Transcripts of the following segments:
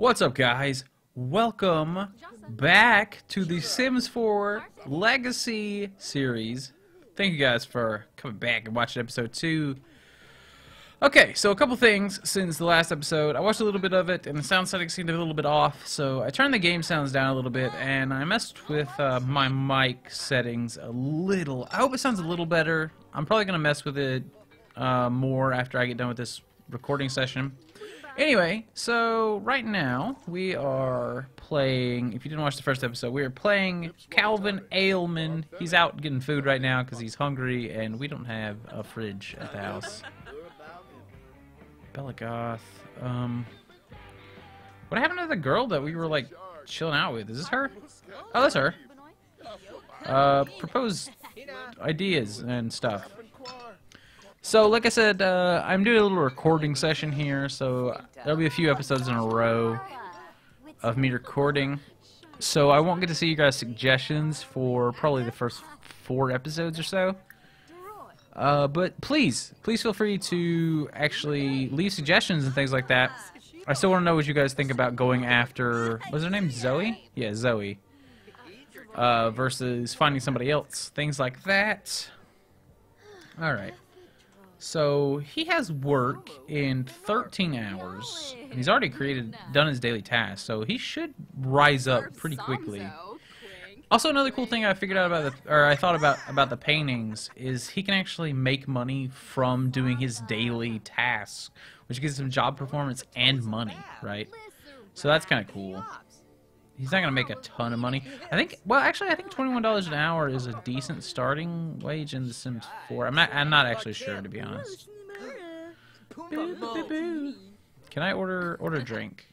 What's up, guys? Welcome back to the Sims 4 Legacy series. Thank you guys for coming back and watching episode 2. Okay, so a couple things since the last episode. I watched a little bit of it, and the sound settings seemed a little bit off, so I turned the game sounds down a little bit, and I messed with uh, my mic settings a little. I hope it sounds a little better. I'm probably going to mess with it uh, more after I get done with this recording session. Anyway, so right now we are playing. If you didn't watch the first episode, we are playing Calvin Ailman. He's out getting food right now because he's hungry, and we don't have a fridge at the house. Bella Goth. Um, what happened to the girl that we were like chilling out with? Is this her? Oh, that's her. Uh, propose ideas and stuff. So, like I said, uh, I'm doing a little recording session here, so there'll be a few episodes in a row of me recording. So I won't get to see you guys' suggestions for probably the first four episodes or so. Uh, but please, please feel free to actually leave suggestions and things like that. I still want to know what you guys think about going after, what's her name, Zoe? Yeah, Zoe. Uh, versus finding somebody else. Things like that. Alright. So he has work in 13 hours. And he's already created, done his daily task, so he should rise up pretty quickly. Also, another cool thing I figured out about the, or I thought about about the paintings is he can actually make money from doing his daily tasks, which gives him job performance and money, right? So that's kind of cool. He's not gonna make a ton of money. I think. Well, actually, I think twenty-one dollars an hour is a decent starting wage in The Sims 4. I'm not. I'm not actually sure to be honest. Can I order order a drink?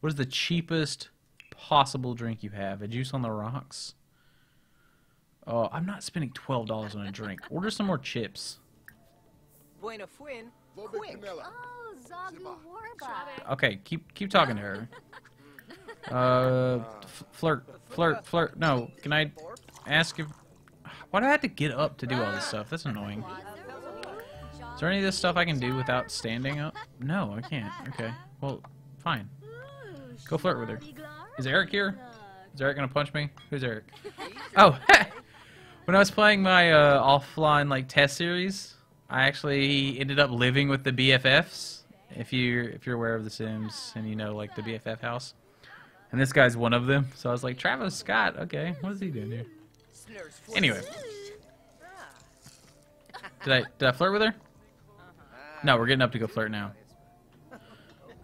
What is the cheapest possible drink you have? A juice on the rocks. Oh, I'm not spending twelve dollars on a drink. Order some more chips. Quick. Okay, keep keep talking to her. Uh, flirt, flirt, flirt. No, can I ask if? Why do I have to get up to do all this stuff? That's annoying. Is there any of this stuff I can do without standing up? No, I can't. Okay. Well, fine. Go flirt with her. Is Eric here? Is Eric gonna punch me? Who's Eric? Oh, when I was playing my uh, offline like test series, I actually ended up living with the BFFs. If you if you're aware of The Sims and you know like the BFF house. And this guy's one of them. So I was like, Travis Scott, okay, what is he doing here? Anyway. Did I did I flirt with her? No, we're getting up to go flirt now.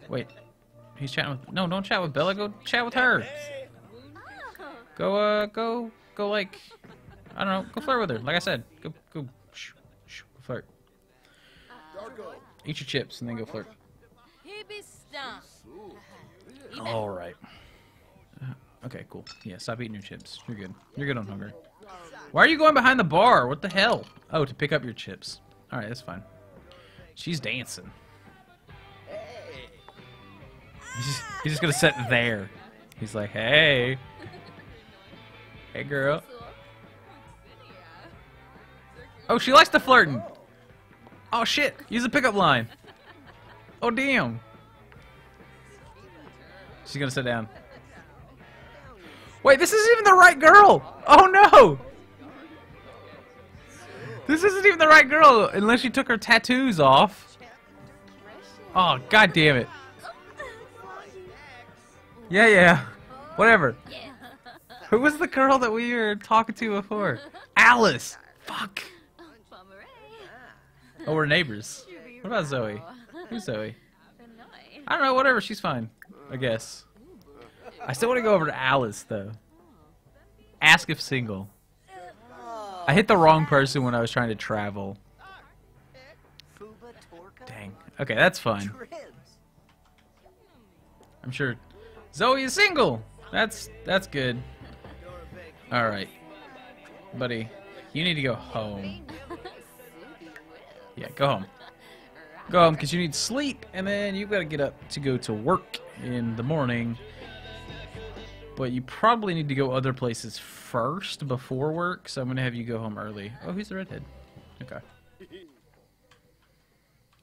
Wait. He's chatting with No, don't chat with Bella, go chat with her. Go uh go go like I don't know, go flirt with her. Like I said, go go shh, shh, go flirt. Eat your chips and then go flirt. All right. Okay, cool. Yeah, stop eating your chips. You're good. You're good on hunger. Why are you going behind the bar? What the hell? Oh, to pick up your chips. Alright, that's fine. She's dancing. He's just, he's just gonna sit there. He's like, hey. Hey, girl. Oh, she likes the flirting. Oh, shit. Use a pickup line. Oh, damn. She's gonna sit down. Wait, this isn't even the right girl! Oh no! This isn't even the right girl unless she took her tattoos off. Oh, god damn it. Yeah, yeah. Whatever. Who was the girl that we were talking to before? Alice! Fuck! Oh, we're neighbors. What about Zoe? Who's Zoe? I don't know, whatever, she's fine. I guess. I still want to go over to Alice, though. Ask if single. I hit the wrong person when I was trying to travel. Dang. Okay, that's fine. I'm sure Zoe is single. That's that's good. All right, buddy. You need to go home. Yeah, go home. Go home because you need sleep, and then you've got to get up to go to work in the morning. But you probably need to go other places first before work, so I'm going to have you go home early. Oh, he's the redhead? Okay.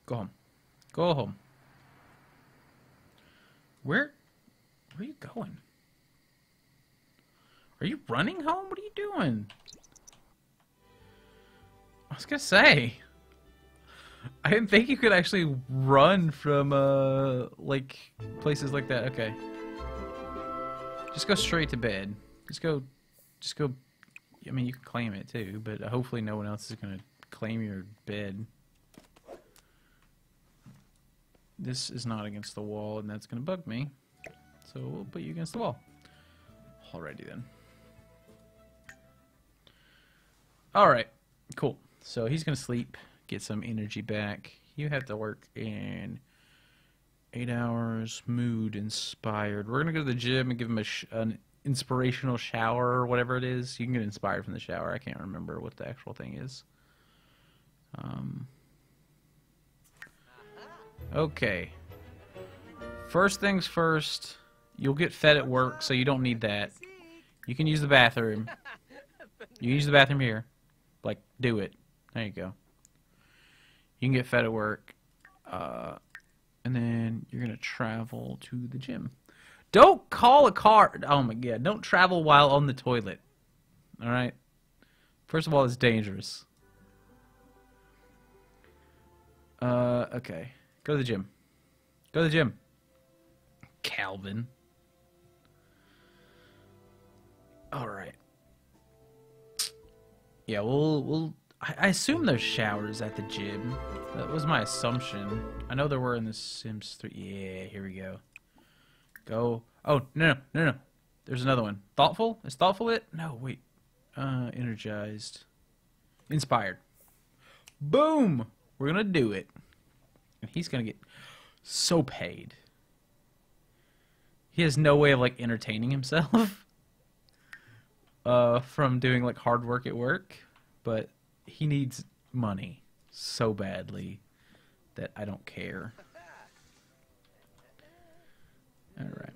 Go home. Go home. Where Where are you going? Are you running home? What are you doing? I was gonna say. I didn't think you could actually run from, uh, like, places like that. Okay. Just go straight to bed. Just go, just go, I mean, you can claim it too, but hopefully no one else is gonna claim your bed. This is not against the wall, and that's gonna bug me. So we'll put you against the wall. Alrighty then. Alright, cool. So he's gonna sleep, get some energy back. You have to work in eight hours, mood inspired. We're gonna go to the gym and give him an inspirational shower or whatever it is. You can get inspired from the shower. I can't remember what the actual thing is. Um, okay. First things first, you'll get fed at work, so you don't need that. You can use the bathroom. You use the bathroom here. Like, do it. There you go. You can get fed at work. Uh, and then you're to travel to the gym. Don't call a car. Oh my god. Don't travel while on the toilet. All right? First of all, it's dangerous. Uh, okay. Go to the gym. Go to the gym. Calvin. All right. Yeah, we'll we'll. I, I assume there's showers at the gym. That was my assumption. I know there were in the Sims 3. Yeah, here we go. Go. Oh no no no no. There's another one. Thoughtful. Is thoughtful it? No wait. Uh, energized. Inspired. Boom. We're gonna do it. And he's gonna get so paid. He has no way of like entertaining himself. uh, from doing like hard work at work, but he needs money so badly that I don't care. All right.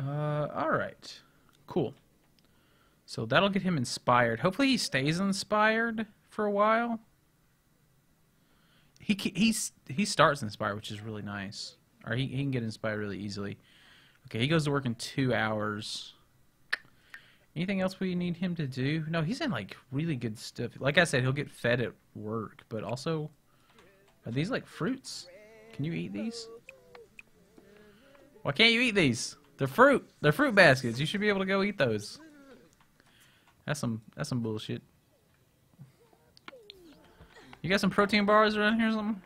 Uh, all right. Cool. So that'll get him inspired. Hopefully he stays inspired for a while. He he's he starts inspired, which is really nice. Or he, he can get inspired really easily. Okay, he goes to work in two hours. Anything else we need him to do? No, he's in like really good stuff. Like I said, he'll get fed at work, but also are these like fruits? Can you eat these? Why can't you eat these? They're fruit. They're fruit baskets. You should be able to go eat those. That's some that's some bullshit. You got some protein bars around here or something?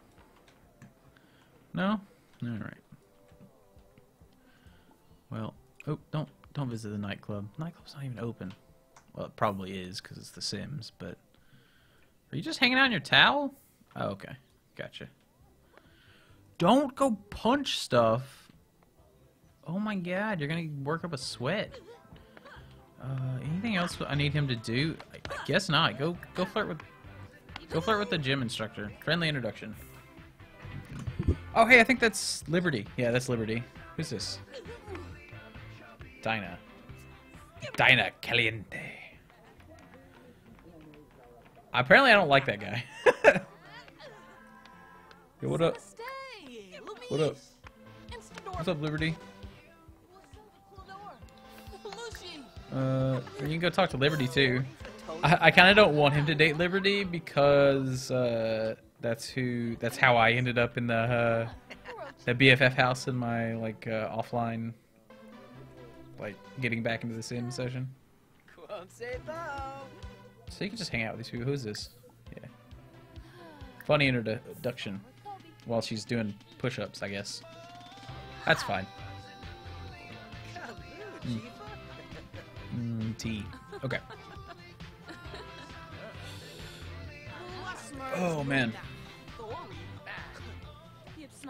No? Alright. Well, oh, don't don't visit the nightclub. Nightclub's not even open. Well, it probably is because it's The Sims, but... Are you just hanging out in your towel? Oh, okay. Gotcha. Don't go punch stuff. Oh my god, you're gonna work up a sweat. Uh, anything else I need him to do? I guess not. Go go flirt with go flirt with the gym instructor. Friendly introduction. Oh hey, I think that's Liberty. Yeah, that's Liberty. Who's this? Dinah. Dinah Caliente. Apparently I don't like that guy. Yo, what up? What up? What's up, Liberty? Uh, you can go talk to Liberty too. I, I kind of don't want him to date Liberty because uh, that's who. That's how I ended up in the uh, the BFF house in my like uh, offline, like getting back into the sim session. So you can just hang out with these people. Who's this? Yeah. Funny introduction. While she's doing push-ups, I guess. That's fine. Mm. Mm, tea. Okay. Oh, man.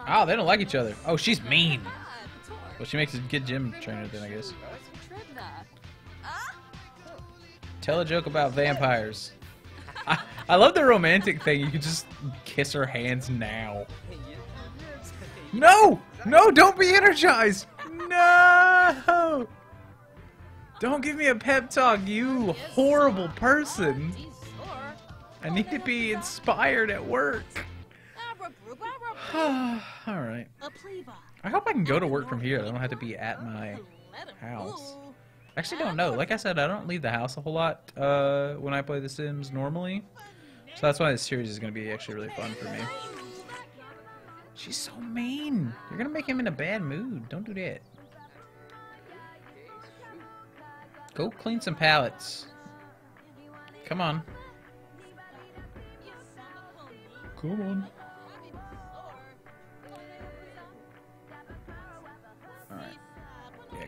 Oh, they don't like each other. Oh, she's mean. Well, she makes a good gym trainer then, I guess. Tell a joke about vampires. I, I love the romantic thing. You can just kiss her hands now. No! No, don't be energized! No! Don't give me a pep talk, you horrible person! I need to be inspired at work. Alright. I hope I can go to work from here. I don't have to be at my house. Actually don't know. Like I said, I don't leave the house a whole lot uh, when I play The Sims normally. So that's why this series is going to be actually really fun for me. She's so mean. You're going to make him in a bad mood. Don't do that. Go clean some pallets. Come on. Come on.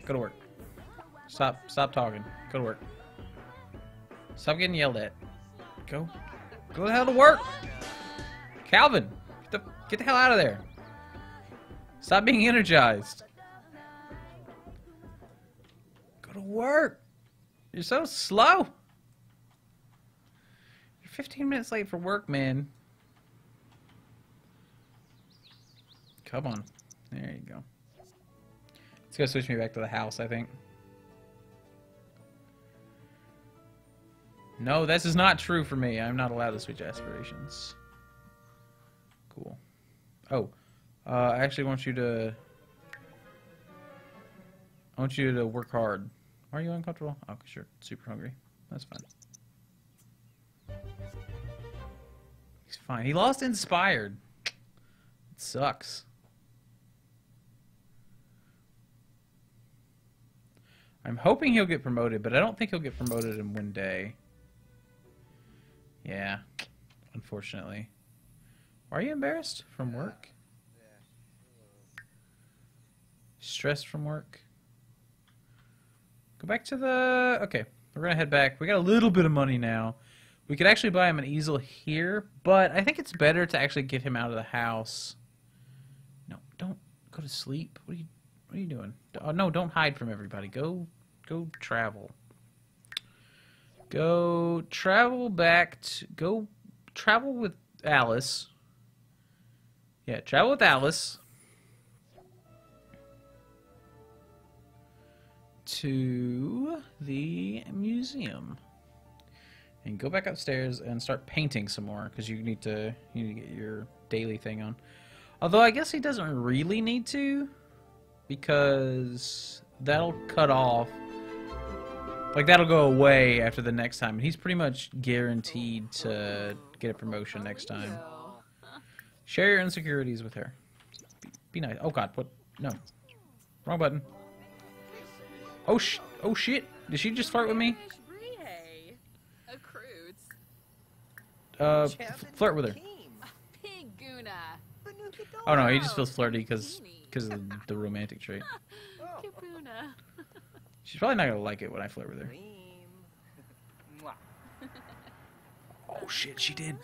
Go to work. Stop stop talking. Go to work. Stop getting yelled at. Go. Go the hell to work! Calvin! Get the, get the hell out of there! Stop being energized. Go to work! You're so slow! You're 15 minutes late for work, man. Come on. There you go. It's gonna switch me back to the house, I think. No, this is not true for me. I'm not allowed to switch aspirations. Cool. Oh, uh, I actually want you to... I want you to work hard. Are you uncomfortable? Oh, sure. Super hungry. That's fine. He's fine. He lost Inspired. It sucks. I'm hoping he'll get promoted, but I don't think he'll get promoted in one day. Yeah, unfortunately. Are you embarrassed from work? Stressed from work? Go back to the... Okay, we're going to head back. We got a little bit of money now. We could actually buy him an easel here, but I think it's better to actually get him out of the house. No, don't go to sleep. What are you, what are you doing? Oh, no, don't hide from everybody. Go, go travel. Go travel back to go travel with Alice. Yeah, travel with Alice to the museum. And go back upstairs and start painting some more because you need to you need to get your daily thing on. Although I guess he doesn't really need to because that'll cut off like, that'll go away after the next time. He's pretty much guaranteed to get a promotion next time. Share your insecurities with her. Be, be nice. Oh, God. What? No. Wrong button. Oh, sh oh, shit. Did she just flirt with me? Uh, flirt with her. Oh, no. He just feels flirty because because of the romantic trait. She's probably not gonna like it when I flirt with her. Oh shit, she did.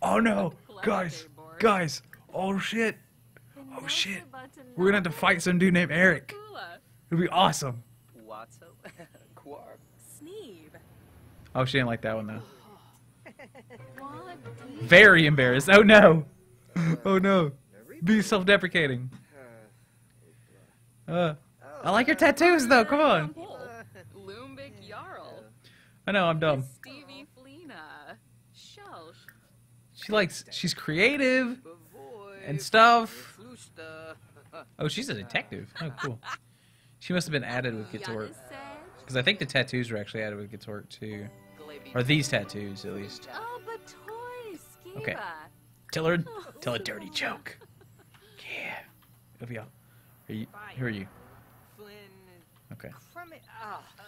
Oh no, guys, guys. Oh shit. Oh shit. We're gonna have to fight some dude named Eric. It'll be awesome. Oh, she didn't like that one though. Very embarrassed. Oh no. Oh no. Be self-deprecating. Uh. I like your tattoos, though. Come on. I know, I'm dumb. She likes, she's creative and stuff. Oh, she's a detective. Oh, cool. She must have been added with Get. Because I think the tattoos were actually added with Get too. Or these tattoos, at least. Okay. Tell her, tell a dirty joke. Yeah. Olivia, are you, who are you? Okay.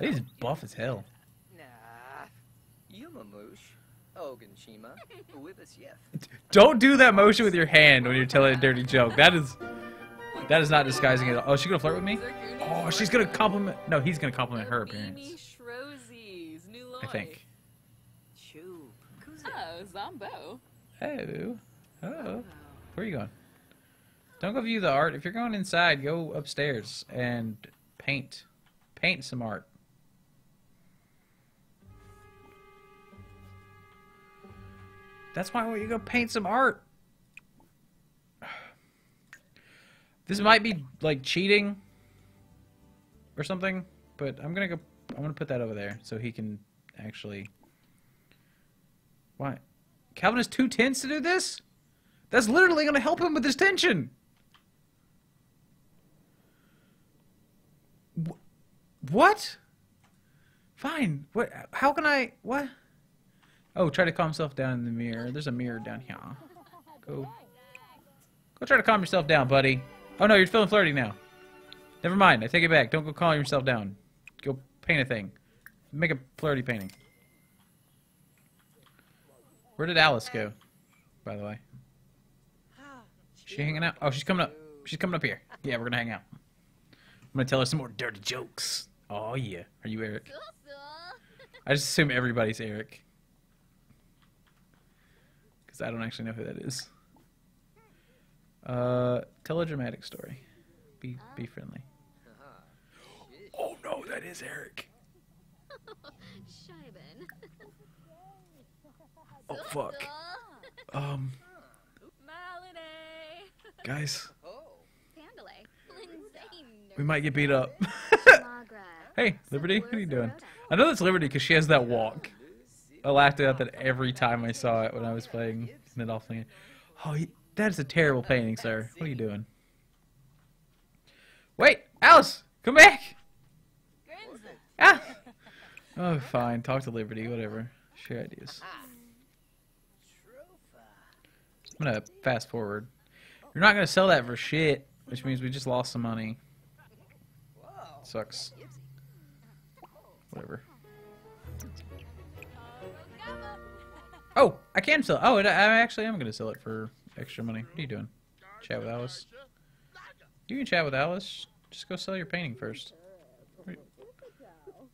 He's buff as hell. Don't do that motion with your hand when you're telling a dirty joke. That is that is not disguising it. Oh, she's gonna flirt with me? Oh, she's gonna compliment. No, he's gonna compliment her appearance. I think. Oh, Zombo. Oh. Oh. Where are you going? Don't go view the art. If you're going inside, go upstairs and paint. Paint some art. That's why you go paint some art. This might be like cheating or something, but I'm gonna go. I'm gonna put that over there so he can actually. Why? Calvin has two tens to do this? That's literally to help him with his tension. What? Fine. What? How can I? What? Oh, try to calm yourself down in the mirror. There's a mirror down here. Go. Go try to calm yourself down, buddy. Oh no, you're feeling flirty now. Never mind. I take it back. Don't go calm yourself down. Go paint a thing. Make a flirty painting. Where did Alice go? By the way. She hanging out? Oh, she's coming up. She's coming up here. Yeah, we're gonna hang out. I'm gonna tell her some more dirty jokes. Oh yeah. Are you Eric? I just assume everybody's Eric. Because I don't actually know who that is. Uh, tell a dramatic story. Be be friendly. Oh no, that is Eric. Scheiben. Oh fuck. Um, Malinae. guys, Pandalay. we might get beat up. Hey, Liberty, what are you doing? I know that's Liberty because she has that walk. I laughed at that every time I saw it when I was playing Nidolphin. Oh, he, that is a terrible painting, sir. What are you doing? Wait, Alice, come back. Ah. Oh, fine. Talk to Liberty. Whatever. Share ideas. I'm gonna fast forward. You're not gonna sell that for shit, which means we just lost some money. Sucks. Whatever. Oh, I can sell. It. Oh, I I actually am gonna sell it for extra money. What are you doing? Chat with Alice. You can chat with Alice. Just go sell your painting first. Where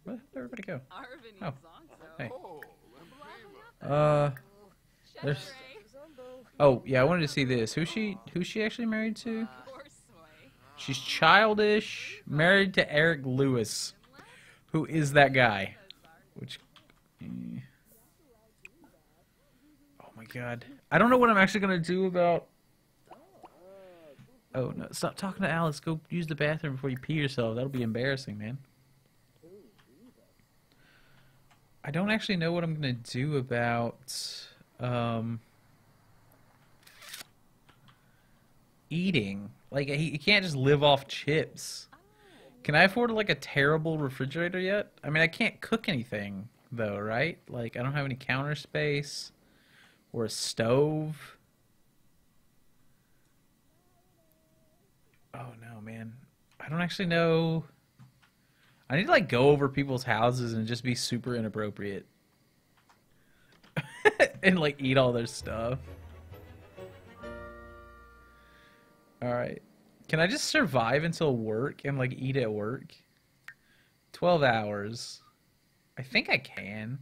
where'd everybody go? Oh, hey. Uh, there's. Oh yeah, I wanted to see this. Who's she? Who's she actually married to? She's childish, married to Eric Lewis. Who is that guy? Which. eh. Oh my god. I don't know what I'm actually gonna do about. Oh no! Stop talking to Alice. Go use the bathroom before you pee yourself. That'll be embarrassing, man. I don't actually know what I'm gonna do about um, eating. Like he, he can't just live off chips. Can I afford like a terrible refrigerator yet? I mean, I can't cook anything though, right? Like I don't have any counter space or a stove. Oh no, man. I don't actually know. I need to like go over people's houses and just be super inappropriate. and like eat all their stuff. Alright. Can I just survive until work and like eat at work? 12 hours. I think I can.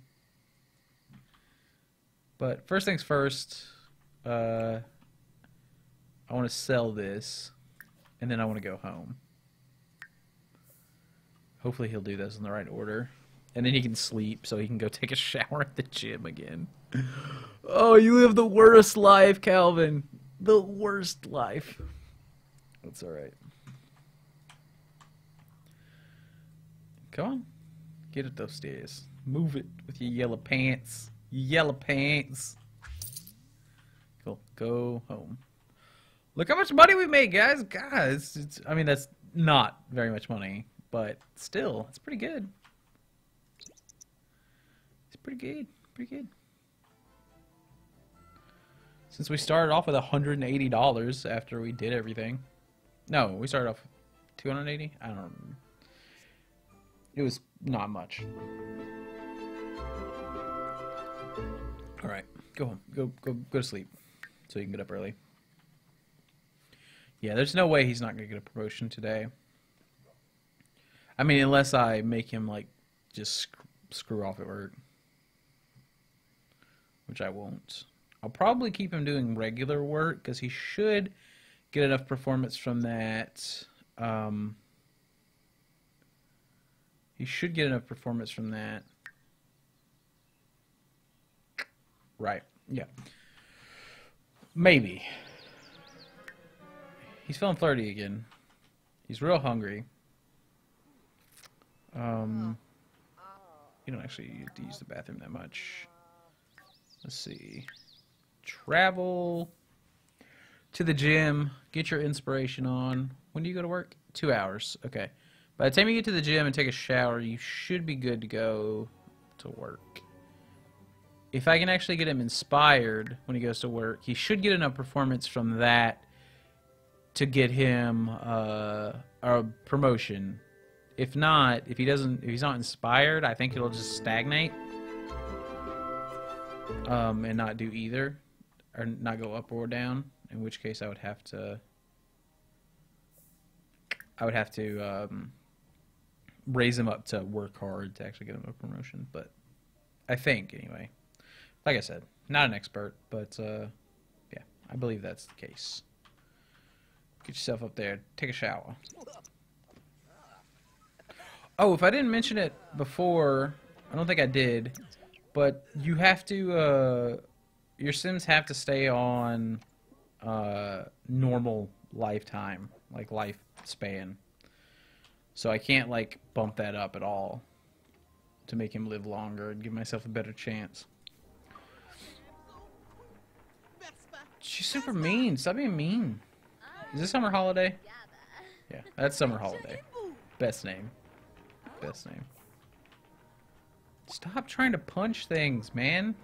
But first things first, uh, I want to sell this and then I want to go home. Hopefully he'll do this in the right order. And then he can sleep so he can go take a shower at the gym again. Oh, you live the worst life, Calvin. The worst life. That's alright. Come on. Get it those stairs. Move it with your yellow pants. Yellow pants. Cool. Go home. Look how much money we made, guys. Guys, it's, I mean, that's not very much money, but still, it's pretty good. It's pretty good. Pretty good. Since we started off with $180 after we did everything. No, we started off 280 I don't. It was not much. All right, go home. Go go go to sleep, so you can get up early. Yeah, there's no way he's not gonna get a promotion today. I mean, unless I make him like just sc- screw off at work, which I won't. I'll probably keep him doing regular work because he should get enough performance from that. Um, he should get enough performance from that. Right. Yeah. Maybe. He's feeling flirty again. He's real hungry. Um, you don't actually use the bathroom that much. Let's see. Travel. To the gym, get your inspiration on. When do you go to work? Two hours. Okay. By the time you get to the gym and take a shower, you should be good to go to work. If I can actually get him inspired when he goes to work, he should get enough performance from that to get him uh, a promotion. If not, if he doesn't, if he's not inspired, I think it'll just stagnate um, and not do either, or not go up or down. In which case, I would have to, I would have to um, raise him up to work hard to actually get him a promotion. But I think anyway, like I said, not an expert, but uh, yeah, I believe that's the case. Get yourself up there, take a shower. Oh, if I didn't mention it before, I don't think I did, but you have to, uh, your Sims have to stay on uh, normal lifetime, like lifespan. So I can't, like, bump that up at all to make him live longer and give myself a better chance. She's super mean. Stop being mean. Is this Summer Holiday? Yeah, that's Summer Holiday. Best name. Best name. Stop trying to punch things, man.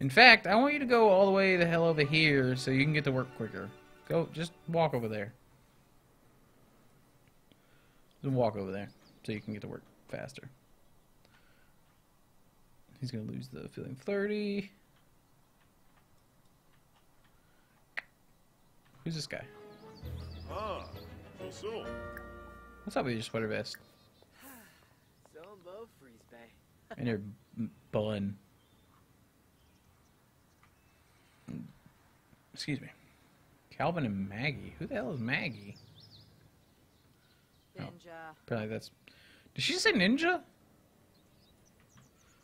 In fact, I want you to go all the way the hell over here so you can get to work quicker. Go, just walk over there. Just walk over there so you can get to work faster. He's gonna lose the feeling flirty. Who's this guy? Ah, bonsoir. What's up with your sweater vest So low freeze bay. and your m- bun? Excuse me. Calvin and Maggie. Who the hell is Maggie? Oh. Ninja. Apparently that's. Did she say ninja?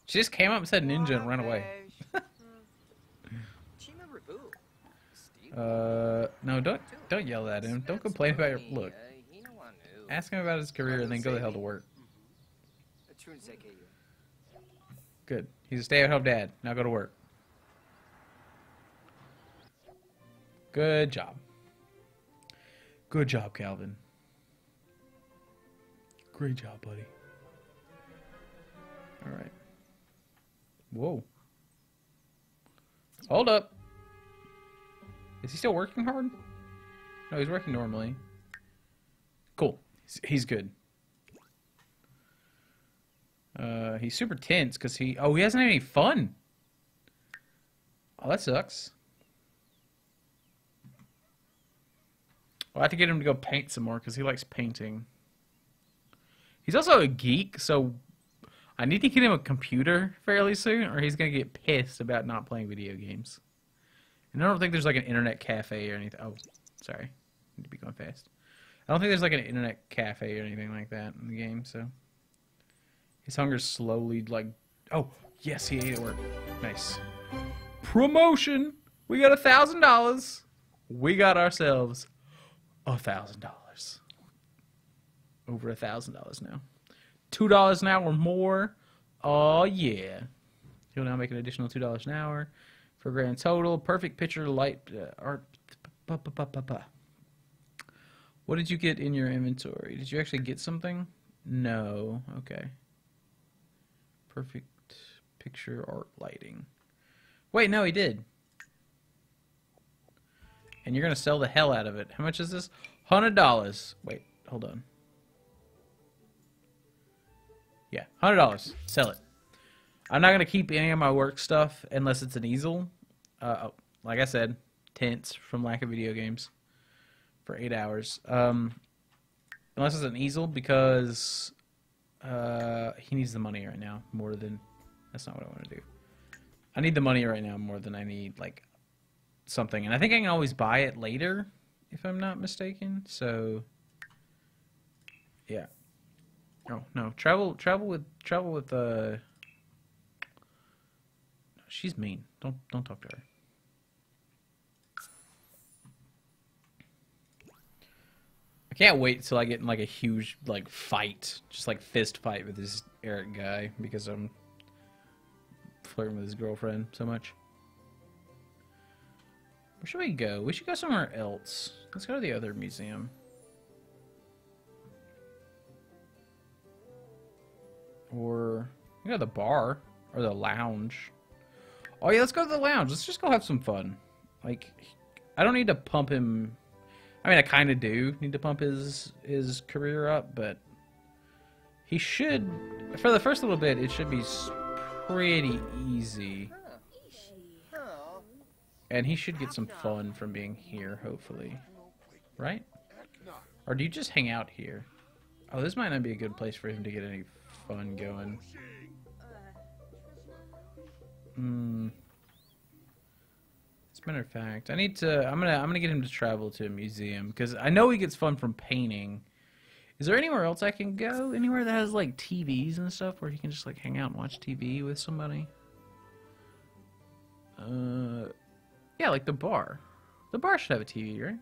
She just came up and said ninja and ran away. Steve. Uh, no, don't don't yell at him. Don't complain about your look. uh, Ask him about his career and then go the hell to work. Good. He's a stay-at-home dad. Now go to work. Good job. Good job, Calvin. Great job, buddy. All right. Whoa. Hold up. Is he still working hard? No, he's working normally. Cool. He's, good. Uh, he's super tense because he... Oh, he hasn't had any fun. Oh, that sucks. I'll have to get him to go paint some more because he likes painting. He's also a geek, so I need to get him a computer fairly soon, or he's going to get pissed about not playing video games. And I don't think there's like an internet cafe or anything. Oh, sorry. I Need to be going fast. I don't think there's like an internet cafe or anything like that in the game, so. His hunger's slowly like. Oh, yes, he ate at work. Nice. Promotion! We got a thousand dollars. We got ourselves a thousand dollars. Over a thousand dollars now. Two dollars an hour more. Oh yeah. He'll now make an additional two dollars an hour for grand total. Perfect picture light uh, art. What did you get in your inventory? Did you actually get something? No. Okay. Perfect picture art lighting. Wait, no, he did. And you're gonna sell the hell out of it. How much is this? Hundred dollars. Wait, hold on. Yeah, hundred dollars. Sell it. I'm not gonna keep any of my work stuff unless it's an easel. Uh, oh, like I said, tense from lack of video games for eight hours. Um, unless it's an easel because uh, he needs the money right now more than. That's not what I want to do. I need the money right now more than I need like something, and I think I can always buy it later if I'm not mistaken. So yeah. Oh no, travel travel with travel with uh. She's mean. Don't don't talk to her. I can't wait till I get in like a huge like fight, just like fist fight with this Eric guy because I'm flirting with his girlfriend so much. Where should we go? We should go somewhere else. Let's go to the other museum. Or go to the bar or the lounge. Oh yeah, let's go to the lounge. Let's just go have some fun. Like, I don't need to pump him. I mean, I kind of do need to pump his his career up, but he should. For the first little bit, it should be pretty easy, and he should get some fun from being here. Hopefully, right? Or do you just hang out here? Oh, this might not be a good place for him to get any fun going. Hmm. As a matter of fact, I need to. I'm gonna. I'm gonna get him to travel to a museum because I know he gets fun from painting. Is there anywhere else I can go? Anywhere that has like TVs and stuff where he can just like hang out and watch TV with somebody? Uh, yeah, like the bar. The bar should have a TV, right?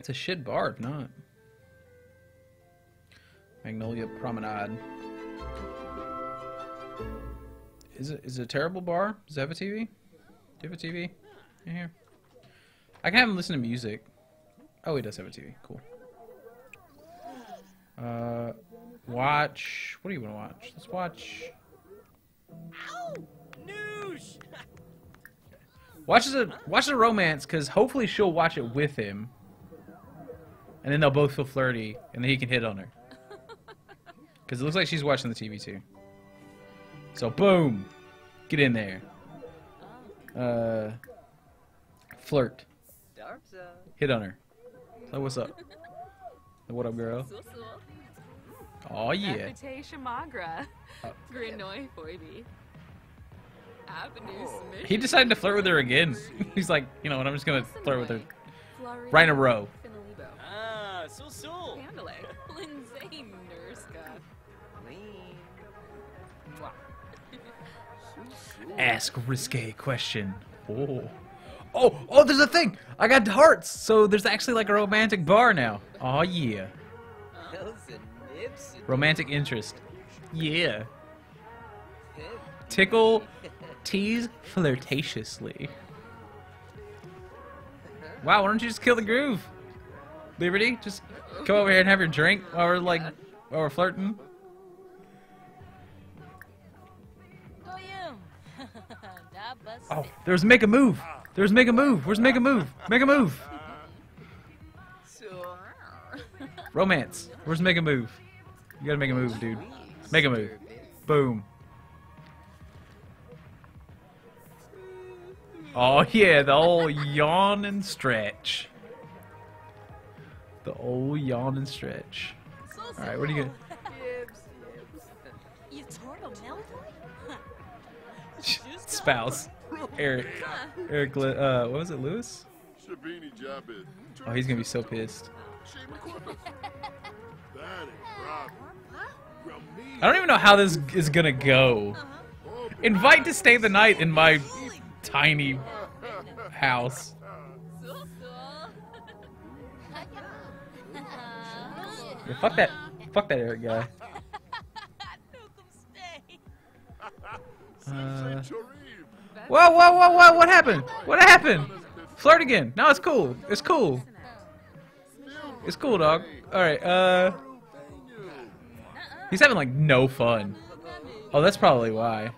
It's a shit bar, if not. Magnolia Promenade. Is it is it a terrible bar? Does it have a TV? Do you have a TV in here? I can have him listen to music. Oh, he does have a TV. Cool. Uh, watch. What do you want to watch? Let's watch. Noosh! Watch the watch the romance, cause hopefully she'll watch it with him, and then they'll both feel flirty, and then he can hit on her. Cause it looks like she's watching the TV too. So boom, get in there. Uh, flirt. Hit on her. So what's up? What up, girl? Oh yeah. He decided to flirt with her again. He's like, you know what? I'm just gonna flirt with her right in a row. Ah, so so. Lindsay Nurska. Ask risque question. Oh. Oh, oh, there's a thing! I got hearts! So there's actually like a romantic bar now. Oh yeah. Romantic interest. Yeah. Tickle, tease flirtatiously. Wow, why don't you just kill the groove? Liberty, just come over here and have your drink while we're like, while we're flirting. Oh, there's make a move. There's make a move. Where's make a move? Make a move. Romance. Where's make a move? You gotta make a move, dude. Make a move. Boom. Oh yeah, the old yawn and stretch. The old yawn and stretch. All right, what are you gonna? Spouse. Eric. Eric. Uh, what was it, Lewis? Oh, he's gonna be so pissed. Danny, Rob. Rameen. I don't even know how this is gonna go. Invite to stay the night in my tiny house. Yeah, fuck that. Fuck that Eric guy. Uh, whoa, whoa, whoa, whoa! What happened? What happened? Flirt again. No, it's cool. It's cool. It's cool, dog. All right. Uh, he's having like no fun. Oh, that's probably why.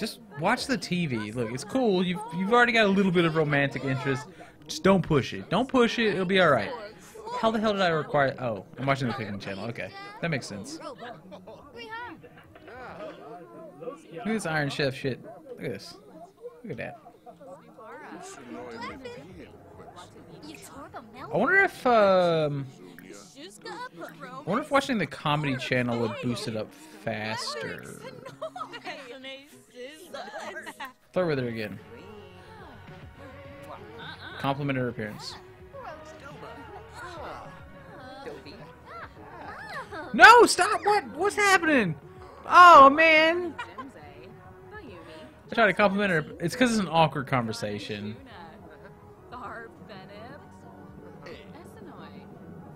Just watch the TV. Look, it's cool. You've you've already got a little bit of romantic interest. Just don't push it. Don't push it. It'll be all right. How the hell did I require? Oh, I'm watching the cooking channel. Okay, that makes sense. Look at this Iron Chef shit. Look at this. Look at that. I wonder if um, I wonder if watching the comedy channel would boost it up faster. Flirt with her again. Compliment her appearance. No, stop! What? What's happening? Oh man! I try to compliment her. It's because it's an awkward conversation. Tuna. Barb Bennett. Essenoi.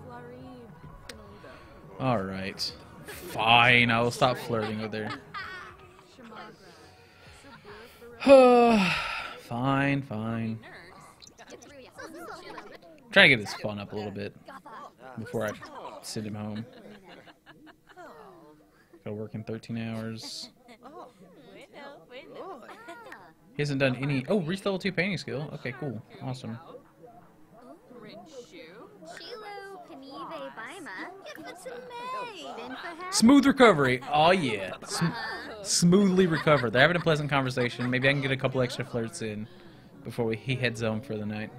Flarib. Finalibo. All right. Fine, I will stop flirting with her. fine, fine. Trying to get this fun up a little bit before I send him home. Gotta work in 13 hours. He hasn't done any. Oh, reached level 2 painting skill. Okay, cool. Awesome. Smooth recovery. Oh, yeah. Sm- smoothly recovered. They're having a pleasant conversation. Maybe I can get a couple extra flirts in before we, he heads home for the night.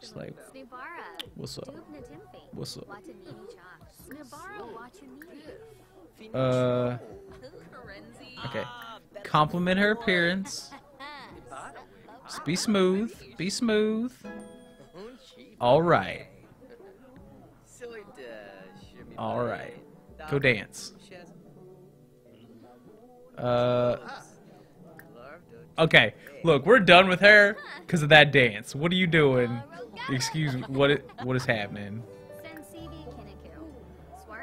Just like, what's up? What's up? Uh, okay. Compliment her appearance. Just be smooth. Be smooth. All right. All right. Go dance. Uh, okay. Look, we're done with her because of that dance. What are you doing? Excuse me. What? i- What is happening?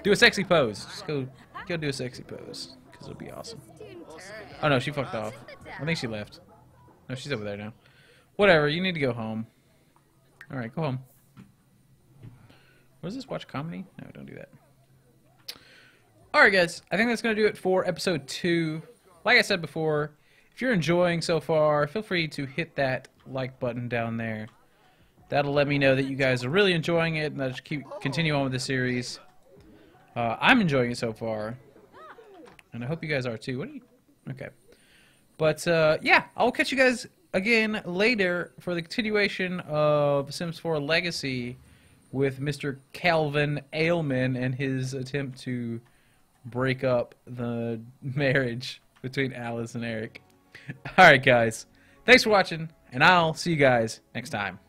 Do a sexy pose. Just go. Go do a sexy pose because it'll be awesome. Oh no, she fucked off. I think she left. No, she's over there now. Whatever. You need to go home. All right, go home. What is this? Watch comedy? No, don't do that. All right, guys. I think that's gonna do it for episode two. Like I said before, if you're enjoying so far, feel free to hit that like button down there. That'll let me know that you guys are really enjoying it, and that I should keep continue on with the series. Uh, I'm enjoying it so far, and I hope you guys are too. What do you? Okay. But uh, yeah, I'll catch you guys again later for the continuation of Sims 4 Legacy with Mr. Calvin Ailman and his attempt to break up the marriage between Alice and Eric. All right, guys. Thanks for watching, and I'll see you guys next time.